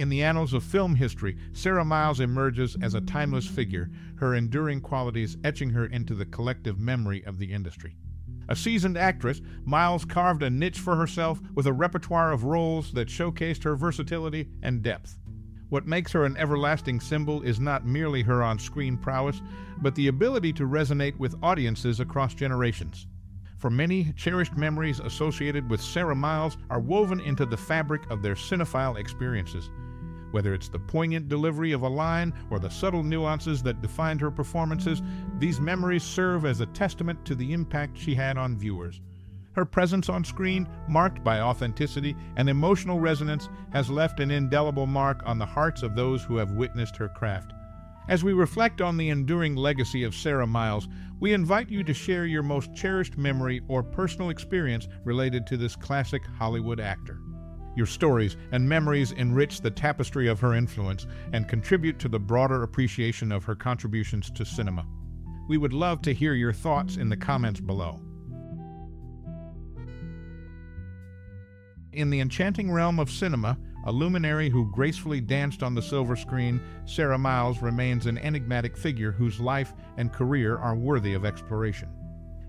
In the annals of film history, Sarah Miles emerges as a timeless figure, her enduring qualities etching her into the collective memory of the industry. A seasoned actress, Miles carved a niche for herself with a repertoire of roles that showcased her versatility and depth. What makes her an everlasting symbol is not merely her on screen prowess, but the ability to resonate with audiences across generations. For many, cherished memories associated with Sarah Miles are woven into the fabric of their cinephile experiences. Whether it's the poignant delivery of a line or the subtle nuances that defined her performances, these memories serve as a testament to the impact she had on viewers. Her presence on screen, marked by authenticity and emotional resonance, has left an indelible mark on the hearts of those who have witnessed her craft. As we reflect on the enduring legacy of Sarah Miles, we invite you to share your most cherished memory or personal experience related to this classic Hollywood actor. Your stories and memories enrich the tapestry of her influence and contribute to the broader appreciation of her contributions to cinema. We would love to hear your thoughts in the comments below. In the enchanting realm of cinema, a luminary who gracefully danced on the silver screen, Sarah Miles remains an enigmatic figure whose life and career are worthy of exploration.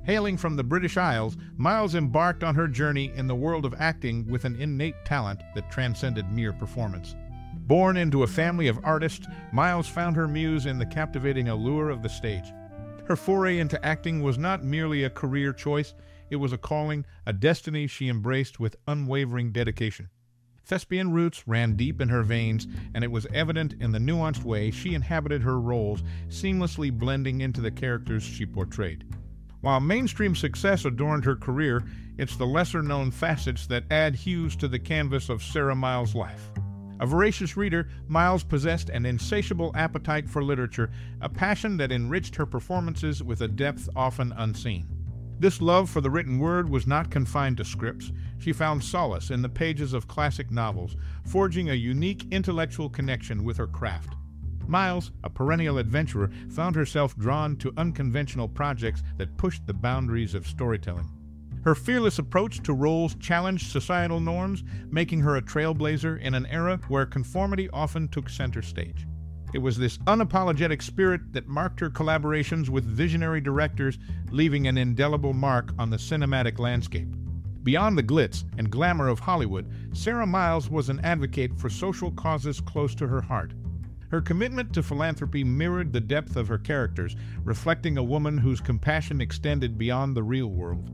Hailing from the British Isles, Miles embarked on her journey in the world of acting with an innate talent that transcended mere performance. Born into a family of artists, Miles found her muse in the captivating allure of the stage. Her foray into acting was not merely a career choice, it was a calling, a destiny she embraced with unwavering dedication. Thespian roots ran deep in her veins, and it was evident in the nuanced way she inhabited her roles, seamlessly blending into the characters she portrayed. While mainstream success adorned her career, it's the lesser known facets that add hues to the canvas of Sarah Miles' life. A voracious reader, Miles possessed an insatiable appetite for literature, a passion that enriched her performances with a depth often unseen. This love for the written word was not confined to scripts. She found solace in the pages of classic novels, forging a unique intellectual connection with her craft. Miles, a perennial adventurer, found herself drawn to unconventional projects that pushed the boundaries of storytelling. Her fearless approach to roles challenged societal norms, making her a trailblazer in an era where conformity often took center stage. It was this unapologetic spirit that marked her collaborations with visionary directors, leaving an indelible mark on the cinematic landscape. Beyond the glitz and glamour of Hollywood, Sarah Miles was an advocate for social causes close to her heart. Her commitment to philanthropy mirrored the depth of her characters, reflecting a woman whose compassion extended beyond the real world.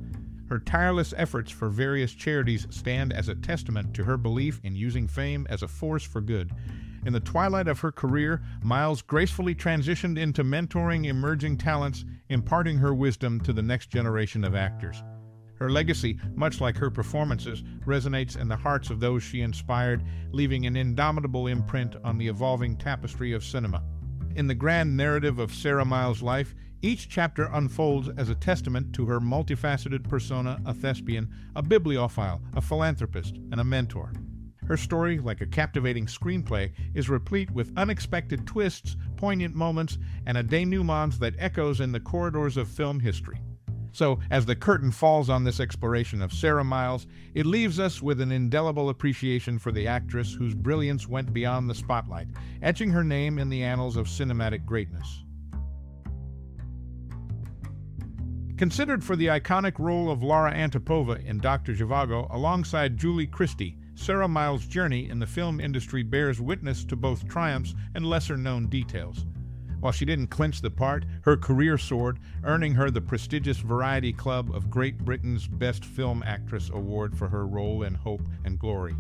Her tireless efforts for various charities stand as a testament to her belief in using fame as a force for good. In the twilight of her career, Miles gracefully transitioned into mentoring emerging talents, imparting her wisdom to the next generation of actors. Her legacy, much like her performances, resonates in the hearts of those she inspired, leaving an indomitable imprint on the evolving tapestry of cinema. In the grand narrative of Sarah Miles' life, each chapter unfolds as a testament to her multifaceted persona a thespian, a bibliophile, a philanthropist, and a mentor. Her story, like a captivating screenplay, is replete with unexpected twists, poignant moments, and a denouement that echoes in the corridors of film history. So, as the curtain falls on this exploration of Sarah Miles, it leaves us with an indelible appreciation for the actress whose brilliance went beyond the spotlight, etching her name in the annals of cinematic greatness. Considered for the iconic role of Laura Antipova in Dr. Zhivago alongside Julie Christie, Sarah Miles' journey in the film industry bears witness to both triumphs and lesser known details. While she didn't clinch the part, her career soared, earning her the prestigious Variety Club of Great Britain's Best Film Actress award for her role in Hope and Glory.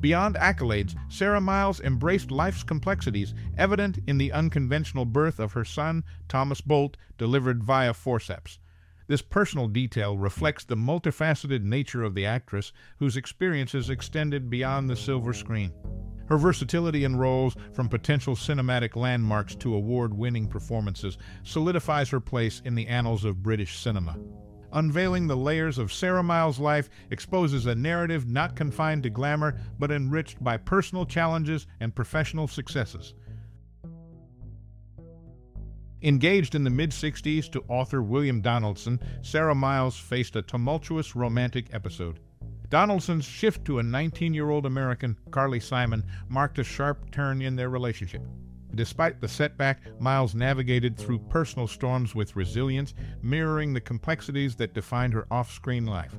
Beyond accolades, Sarah Miles embraced life's complexities, evident in the unconventional birth of her son, Thomas Bolt, delivered via forceps. This personal detail reflects the multifaceted nature of the actress, whose experiences extended beyond the silver screen. Her versatility in roles, from potential cinematic landmarks to award winning performances, solidifies her place in the annals of British cinema. Unveiling the layers of Sarah Miles' life exposes a narrative not confined to glamour, but enriched by personal challenges and professional successes. Engaged in the mid 60s to author William Donaldson, Sarah Miles faced a tumultuous romantic episode. Donaldson's shift to a 19 year old American, Carly Simon, marked a sharp turn in their relationship. Despite the setback, Miles navigated through personal storms with resilience, mirroring the complexities that defined her off screen life.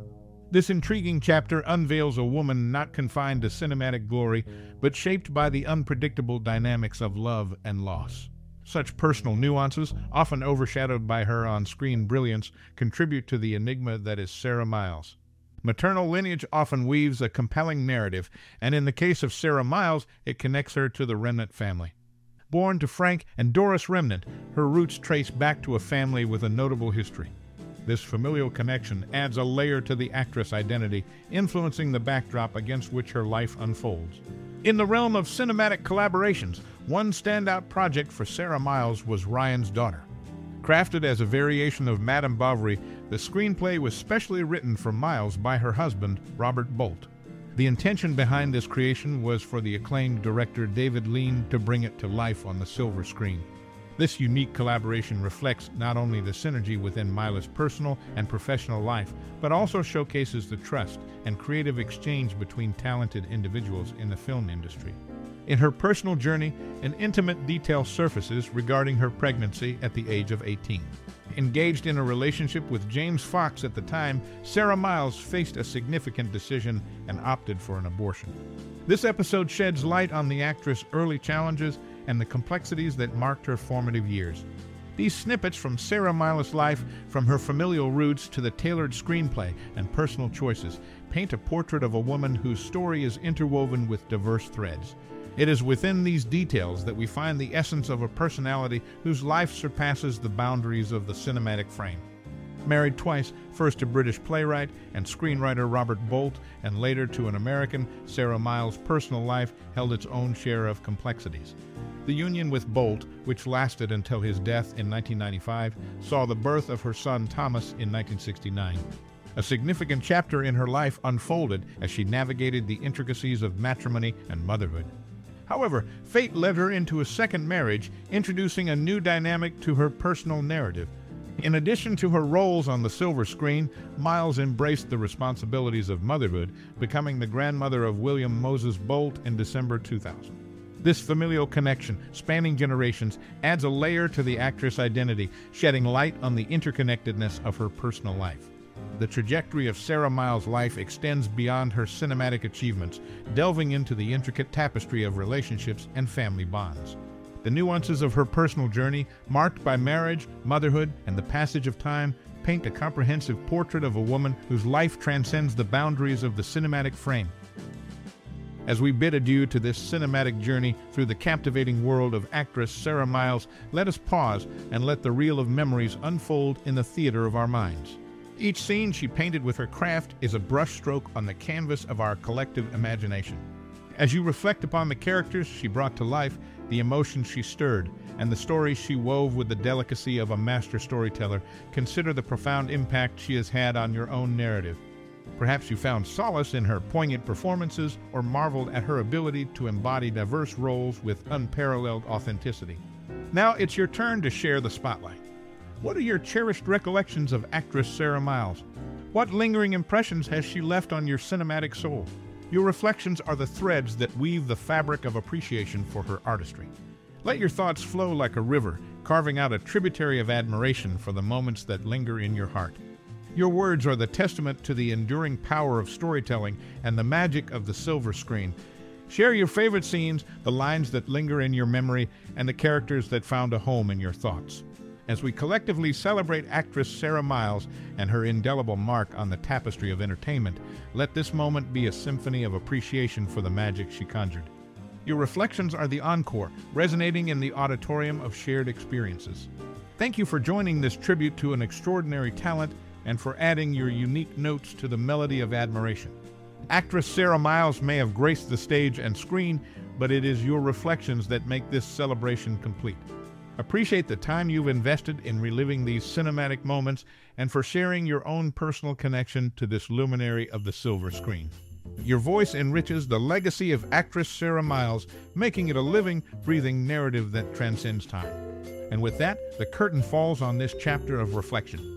This intriguing chapter unveils a woman not confined to cinematic glory, but shaped by the unpredictable dynamics of love and loss. Such personal nuances, often overshadowed by her on screen brilliance, contribute to the enigma that is Sarah Miles. Maternal lineage often weaves a compelling narrative, and in the case of Sarah Miles, it connects her to the Remnant family. Born to Frank and Doris Remnant, her roots trace back to a family with a notable history. This familial connection adds a layer to the actress' identity, influencing the backdrop against which her life unfolds. In the realm of cinematic collaborations, one standout project for Sarah Miles was Ryan's Daughter. Crafted as a variation of Madame Bovary, the screenplay was specially written for Miles by her husband, Robert Bolt. The intention behind this creation was for the acclaimed director David Lean to bring it to life on the silver screen. This unique collaboration reflects not only the synergy within Miles' personal and professional life, but also showcases the trust and creative exchange between talented individuals in the film industry. In her personal journey, an intimate detail surfaces regarding her pregnancy at the age of 18. Engaged in a relationship with James Fox at the time, Sarah Miles faced a significant decision and opted for an abortion. This episode sheds light on the actress' early challenges and the complexities that marked her formative years. These snippets from Sarah Miles' life, from her familial roots to the tailored screenplay and personal choices, paint a portrait of a woman whose story is interwoven with diverse threads. It is within these details that we find the essence of a personality whose life surpasses the boundaries of the cinematic frame. Married twice, first to British playwright and screenwriter Robert Bolt, and later to an American, Sarah Miles' personal life held its own share of complexities. The union with Bolt, which lasted until his death in 1995, saw the birth of her son Thomas in 1969. A significant chapter in her life unfolded as she navigated the intricacies of matrimony and motherhood. However, fate led her into a second marriage, introducing a new dynamic to her personal narrative. In addition to her roles on the silver screen, Miles embraced the responsibilities of motherhood, becoming the grandmother of William Moses Bolt in December 2000. This familial connection, spanning generations, adds a layer to the actress' identity, shedding light on the interconnectedness of her personal life. The trajectory of Sarah Miles' life extends beyond her cinematic achievements, delving into the intricate tapestry of relationships and family bonds. The nuances of her personal journey, marked by marriage, motherhood, and the passage of time, paint a comprehensive portrait of a woman whose life transcends the boundaries of the cinematic frame. As we bid adieu to this cinematic journey through the captivating world of actress Sarah Miles, let us pause and let the reel of memories unfold in the theater of our minds. Each scene she painted with her craft is a brushstroke on the canvas of our collective imagination. As you reflect upon the characters she brought to life, the emotions she stirred, and the stories she wove with the delicacy of a master storyteller, consider the profound impact she has had on your own narrative. Perhaps you found solace in her poignant performances or marveled at her ability to embody diverse roles with unparalleled authenticity. Now it's your turn to share the spotlight. What are your cherished recollections of actress Sarah Miles? What lingering impressions has she left on your cinematic soul? Your reflections are the threads that weave the fabric of appreciation for her artistry. Let your thoughts flow like a river, carving out a tributary of admiration for the moments that linger in your heart. Your words are the testament to the enduring power of storytelling and the magic of the silver screen. Share your favorite scenes, the lines that linger in your memory, and the characters that found a home in your thoughts as we collectively celebrate actress Sarah Miles and her indelible mark on the tapestry of entertainment, let this moment be a symphony of appreciation for the magic she conjured. Your reflections are the encore, resonating in the auditorium of shared experiences. Thank you for joining this tribute to an extraordinary talent and for adding your unique notes to the melody of admiration. Actress Sarah Miles may have graced the stage and screen, but it is your reflections that make this celebration complete. Appreciate the time you've invested in reliving these cinematic moments and for sharing your own personal connection to this luminary of the silver screen. Your voice enriches the legacy of actress Sarah Miles, making it a living, breathing narrative that transcends time. And with that, the curtain falls on this chapter of reflection.